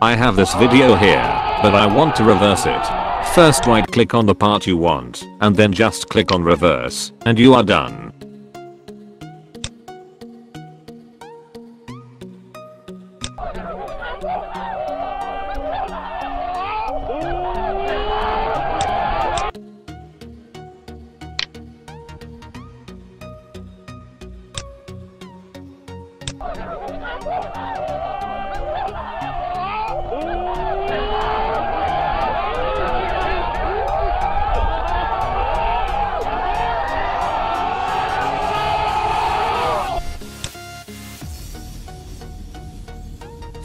I have this video here, but I want to reverse it. First right click on the part you want, and then just click on reverse, and you are done.